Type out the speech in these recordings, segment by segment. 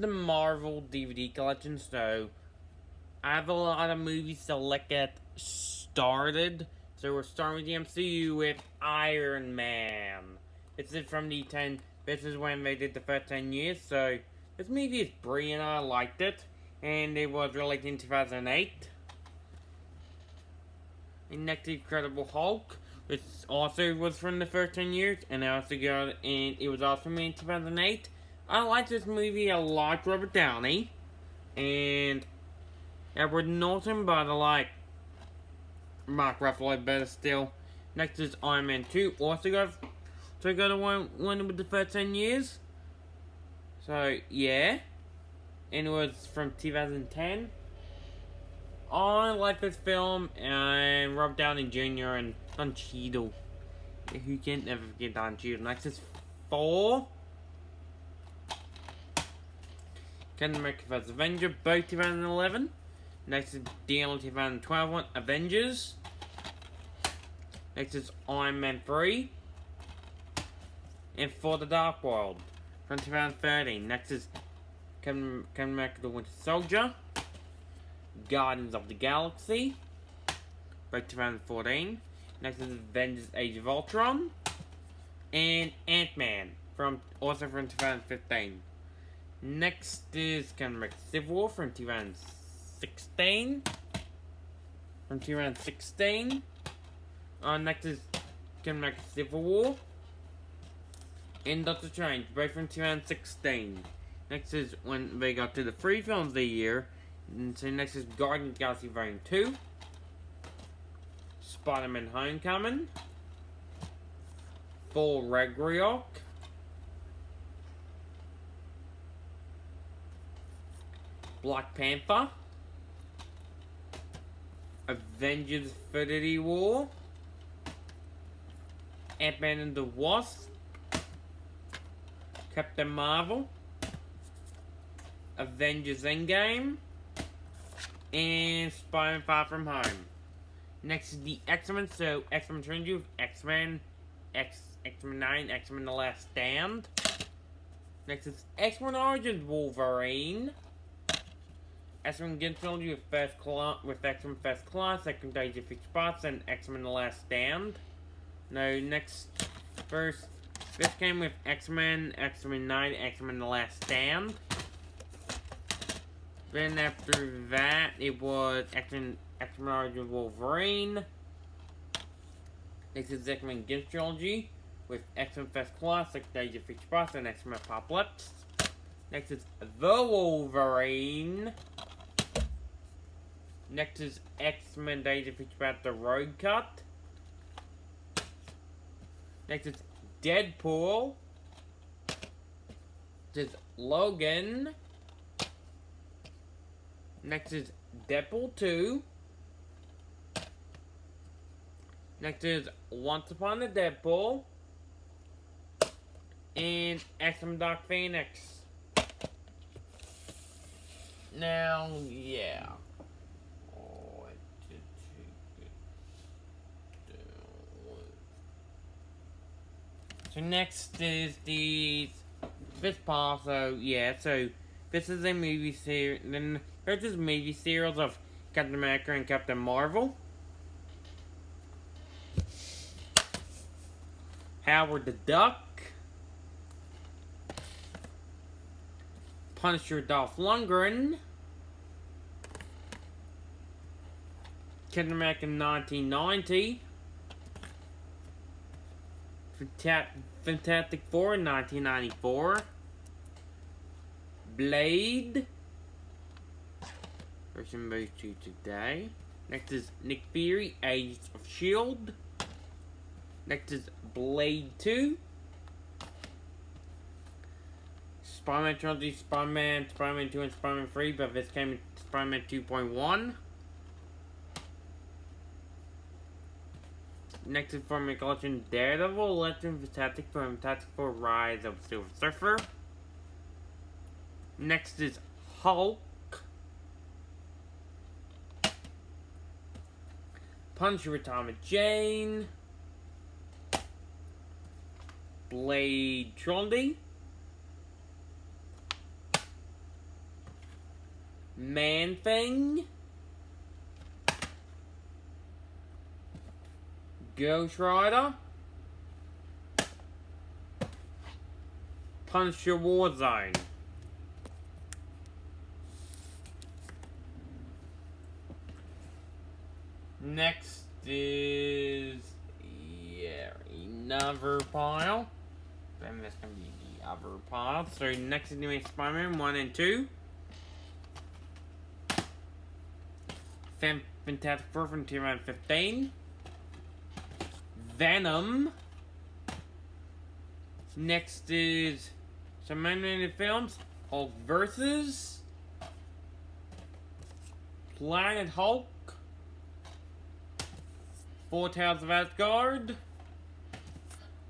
the Marvel DVD collection, so I have a lot of movies to look at started. So we're starting with the MCU with Iron Man. This is from the 10, this is when they did the first 10 years, so this movie is brilliant, I liked it, and it was released in 2008. And next, Incredible Hulk, which also was from the first 10 years, and I also got, and it was also made in 2008. I like this movie a lot, Robert Downey, eh? and Edward Norton, but I like Mark Ruffalo better still. Next is Iron Man 2, also got, so got a one, one with the first 10 years. So, yeah. And it was from 2010. I like this film, and Rob Downey Jr. and Don Cheadle. Who can't never forget Don Cheadle? Next is Thor. Captain America vs. Avenger, both 2011. Next is the 2012 one, Avengers. Next is Iron Man 3. And Thor the Dark World from 2013. Next is Captain, Captain America the Winter Soldier. Guardians of the Galaxy. Both 2014. Next is Avengers Age of Ultron. And Ant-Man from also from 2015. Next is Captain Civil War from 2016. From 2016. Uh, next is Captain Civil War. And Doctor Strange, both from 2016. Next is when they got to the free films of the year. And so next is Guardians of Galaxy Volume 2. Spider-Man Homecoming. Thor Ragnarok. Black Panther. Avengers Infinity War. Ant-Man and the Wasp. Captain Marvel. Avengers Endgame. And Spider-Man Far From Home. Next is the X-Men, so X-Men Trilogy of X-Men, X, X-Men 9, X-Men The Last Stand. Next is X-Men Origins Wolverine. X-Men Against Trilogy with First with X-Men First Class, Second Days of Future Past, and X-Men The Last Stand. No, next, first, this came with X-Men, X-Men 9, X-Men The Last Stand. Then after that, it was X-Men, X-Men Origins Wolverine. Next is X-Men Against Trilogy with X-Men First Class, Second Days of Future Past, and X-Men Apocalypse. Next is The Wolverine. Next is X-Men Days of Future Past, The Rogue Cut. Next is Deadpool. Next is Logan. Next is Deadpool 2. Next is Once Upon a Deadpool. And X-Men Dark Phoenix. Now, yeah. Oh, I did take it down. So next is the this part. So yeah, so this is a movie series. Then there's this movie series of Captain America and Captain Marvel. Howard the Duck. Punisher Dolph Lundgren. Captain America 1990. Fantastic Four in 1994. Blade. Version those two today. Next is Nick Fury, Agents of S.H.I.E.L.D. Next is Blade 2. Spider-Man Trilogy, Spider-Man, Spider-Man 2, and Spider-Man 3, but this came in Spider-Man 2.1. Next is from Collection Daredevil, Legend Fantastic Four, Fantastic Four Rise of Silver Surfer. Next is Hulk. Punisher Thomas Jane. Blade Trinity. Man Thing, Ghost Rider, Punch Punisher Warzone. Next is yeah another pile. Then this can be the other pile. So next is new Spider-Man one and two. Fantastic Four from 2015. Venom. Next is some animated films. Hulk versus Planet Hulk. Thor Tales of Asgard.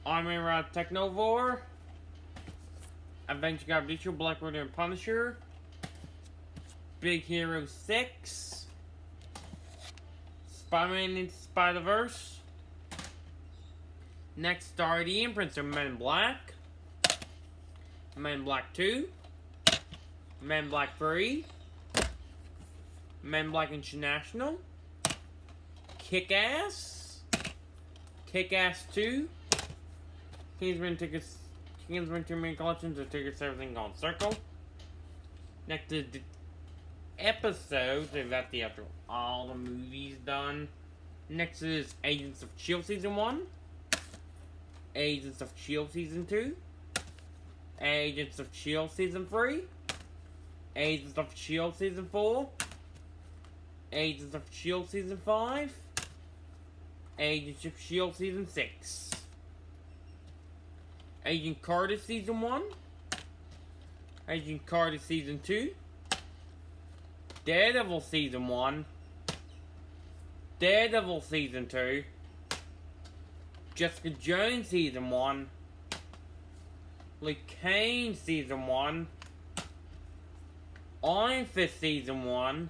Army Rod Technovore. Adventure God Black Widow and Punisher. Big Hero 6. Spider-Man into Spider-Verse. Next, Star the Imprints of Men in Black. Men in Black 2. Men in Black 3. Men in Black International. Kick-Ass. Kick-Ass 2. Kingsman tickets. Kingsman 2 main collections of tickets, everything on Circle. Next is the episodes. They've got the after all the movies done. Next is Agents of Shield season one. Agents of Shield season two. Agents of Shield season three. Agents of Shield season four. Agents of Shield season five. Agents of Shield season six. Agent Carter season one. Agent Carter season two. Daredevil Season 1, Daredevil Season 2, Jessica Jones Season 1. Luke Cage Season 1. Iron Fist Season 1.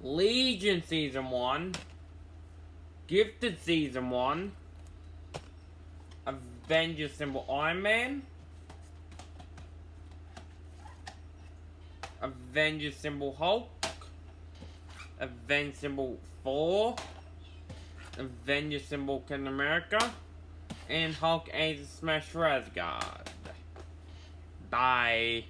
Legion Season 1. Gifted Season 1. Avengers Assemble Iron Man. Avengers Assemble Hulk. Avengers Assemble Thor. Avenger symbol Captain America, and Hulk as Smash Res God. Bye.